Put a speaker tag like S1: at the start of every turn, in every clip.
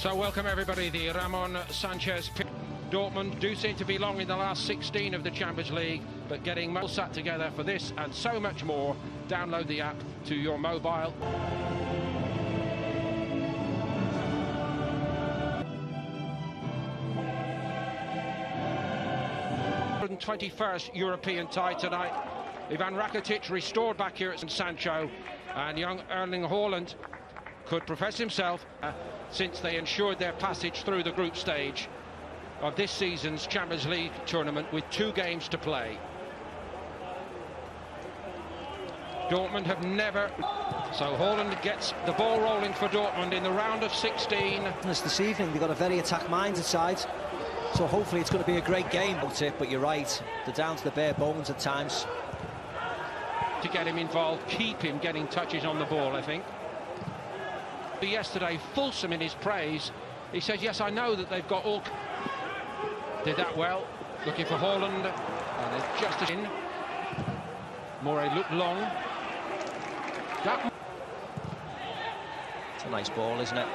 S1: So welcome everybody, the Ramon Sanchez Dortmund do seem to be long in the last 16 of the Champions League, but getting well sat together for this and so much more. Download the app to your mobile. Twenty-first European tie tonight. Ivan Rakitic restored back here at Sancho, and young Erling Haaland could profess himself uh, since they ensured their passage through the group stage of this season's Champions League tournament with two games to play. Dortmund have never... So Haaland gets the ball rolling for Dortmund in the round of 16.
S2: This evening, they've got a very attack-minded side, so hopefully it's going to be a great game. But you're right, they're down to the bare bones at times.
S1: To get him involved, keep him getting touches on the ball, I think. Yesterday, fulsome in his praise. He says, yes, I know that they've got all... Did that well, looking for Haaland, and just in. Morey looked long. That...
S2: It's a nice ball, isn't it?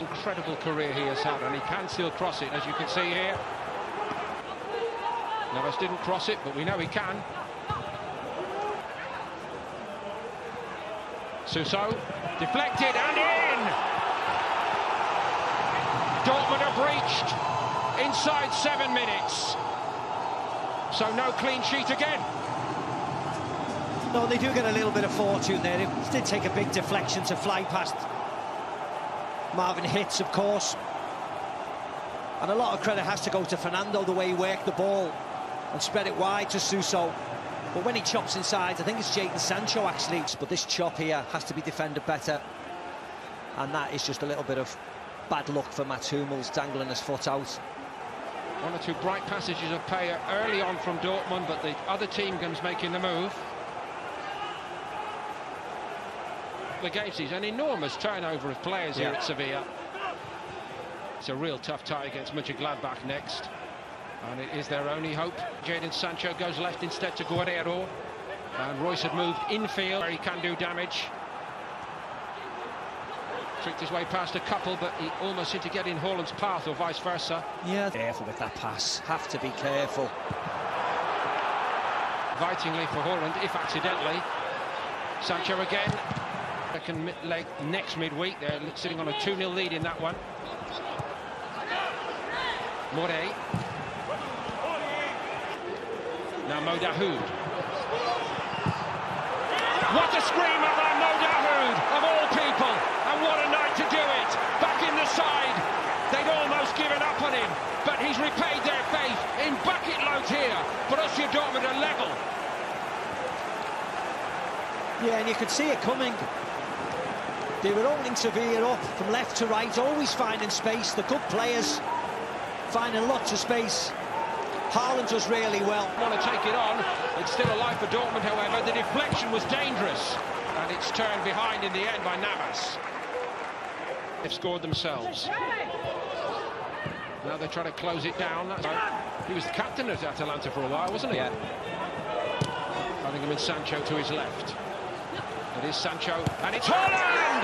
S1: Incredible career he has had, and he can still cross it, as you can see here. Navas didn't cross it, but we know he can. Suso, deflected and in! Dortmund have reached inside seven minutes. So no clean sheet again.
S2: No, they do get a little bit of fortune there. It did take a big deflection to fly past Marvin Hitz, of course. And a lot of credit has to go to Fernando, the way he worked the ball and spread it wide to Suso. But when he chops inside, I think it's Jadon Sancho, actually. But this chop here has to be defended better. And that is just a little bit of bad luck for Mats Hummels, dangling his foot out.
S1: One or two bright passages of play early on from Dortmund, but the other team comes making the move. The game sees an enormous turnover of players yeah. here at Sevilla. It's a real tough tie against Mönchengladbach next. And it is their only hope. Jadon Sancho goes left instead to Guerreiro. And Reus had moved infield where he can do damage tricked his way past a couple, but he almost seemed to get in Haaland's path, or vice versa.
S2: Yeah, careful with that pass. Have to be careful.
S1: Invitingly for Holland, if accidentally. Sancho again. Second leg next midweek. They're sitting on a 2-0 lead in that one. Morey. Now Mo Dahoud. What a scream of Mo Dahoud, of all people! And what a night to do it! Back in the side. They'd almost given up on him, but he's repaid their faith in bucket loads here. Borussia Dortmund are level.
S2: Yeah, and you could see it coming. They were opening Sevilla up from left to right, always finding space. The good players finding lots of space. Haaland does really well.
S1: Want to take it on. It's still alive for Dortmund, however. The deflection was dangerous. And it's turned behind in the end by Navas. They've scored themselves. Now they're trying to close it down. He was the captain at Atalanta for a while, wasn't he?
S2: Yeah.
S1: Bellingham and Sancho to his left. It is Sancho, and it's Haaland!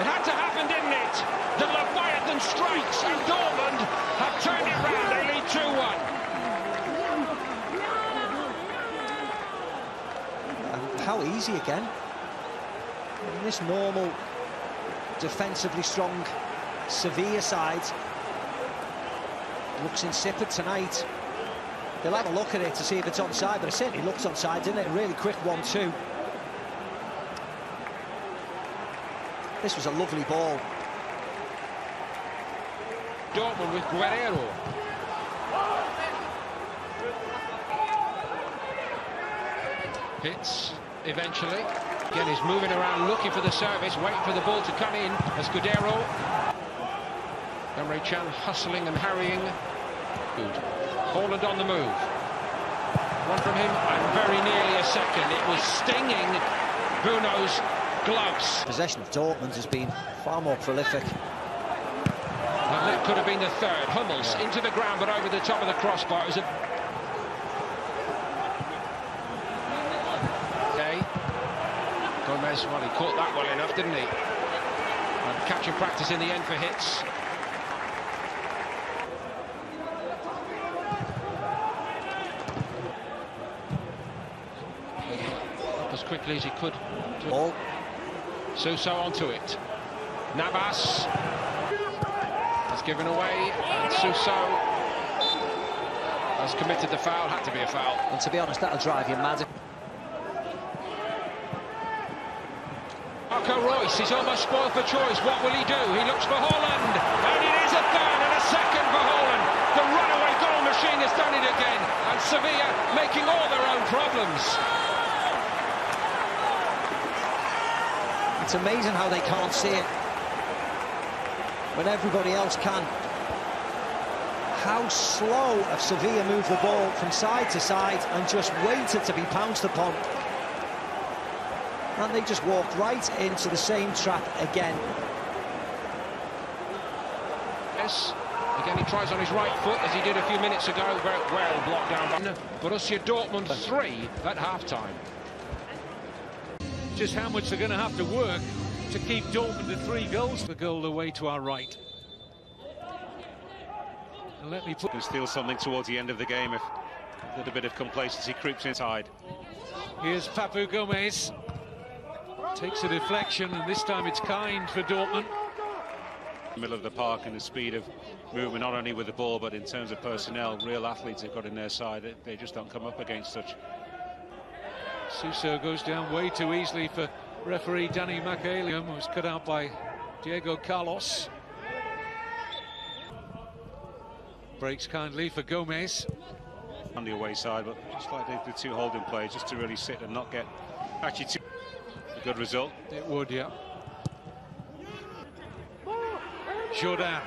S1: It had to happen, didn't it? The Leviathan strikes, and Dortmund have turned it round. They lead
S2: 2-1. How easy again. In this normal defensively strong Sevilla side. Looks insipid tonight. They'll have a look at it to see if it's onside, but it certainly looks onside, didn't it? Really quick 1-2. This was a lovely ball.
S1: Dortmund with Guerreiro. Hitz eventually. Again, he's moving around, looking for the service, waiting for the ball to come in. Escudero. Emre Can hustling and harrying. Good. Haaland on the move. One from him, and very nearly a second. It was stinging Bono's gloves.
S2: Possession of Dortmund has been far more prolific.
S1: And that could have been the third. Hummels into the ground, but over the top of the crossbar. It was a Gomez, well, he caught that well enough, didn't he? And catching practice in the end for Hitz. As quickly as he could.
S2: Ball.
S1: Suso onto it. Navas has given away, and Suso has committed the foul. Had to be a foul.
S2: And to be honest, that'll drive you mad.
S1: Marco Reus is almost spoiled for choice. What will he do? He looks for Haaland, and it is a third and a second for Haaland. The runaway goal machine has done it again, and Sevilla making all their own problems.
S2: It's amazing how they can't see it when everybody else can. How slow have Sevilla moved the ball from side to side and just waited to be pounced upon. And they just walked right into the same trap again.
S1: Yes, again he tries on his right foot as he did a few minutes ago. Very well blocked down by Borussia Dortmund three at half-time.
S3: just how much they're going to have to work to keep Dortmund to three goals. The goal away to our right. And let me put
S4: can steal something towards the end of the game if a little bit of complacency creeps inside.
S3: here's Papu Gomez. Takes a deflection, and this time it's kind for Dortmund.
S4: Middle of the park and the speed of movement, not only with the ball but in terms of personnel, real athletes have got in their side. They, they just don't come up against such.
S3: Suso goes down way too easily for referee Danny Makkelie, who was cut out by Diego Carlos. Breaks kindly for Gomez.
S4: on the away side, but just like the, the two holding players, just to really sit and not get actually too a good result.
S3: It would, yeah. Jordan.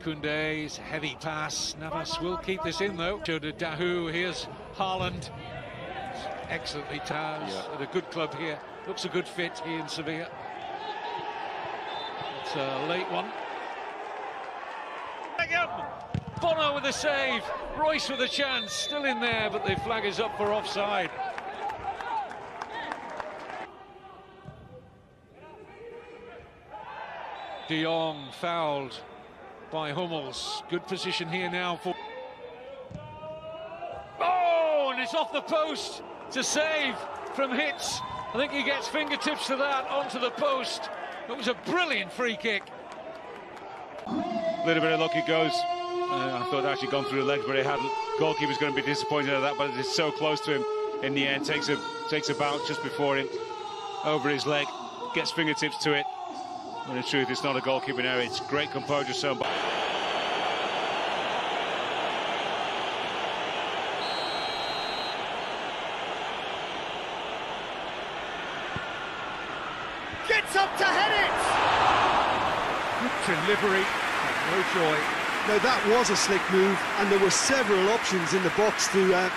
S3: Koundé's heavy pass. Navas will keep this in though. Jordan Dahoud. Here's Haaland. Excellently Taz
S4: Yeah.
S3: at a good club here. Looks a good fit here in Sevilla. It's a late one. Bellingham. Bono with a save. Reus with a chance. Still in there, but the flag is up for offside. De Jong fouled by Hummels. Good position here now for. Oh, and it's off the post to save from Hitz. I think he gets fingertips to that onto the post. It was a brilliant free kick.
S4: A little bit of luck it goes. Uh, I thought it actually gone through the legs, but it hadn't. Goalkeeper's going to be disappointed at that, but it's so close to him in the end. Takes a takes a bounce just before him, over his leg, gets fingertips to it. When in truth, it's not a goalkeeping error. It's great composure shown by.
S5: Gets up to head it!
S3: Good Delivery, no joy.
S5: No, that was a slick move, and there were several options in the box to uh,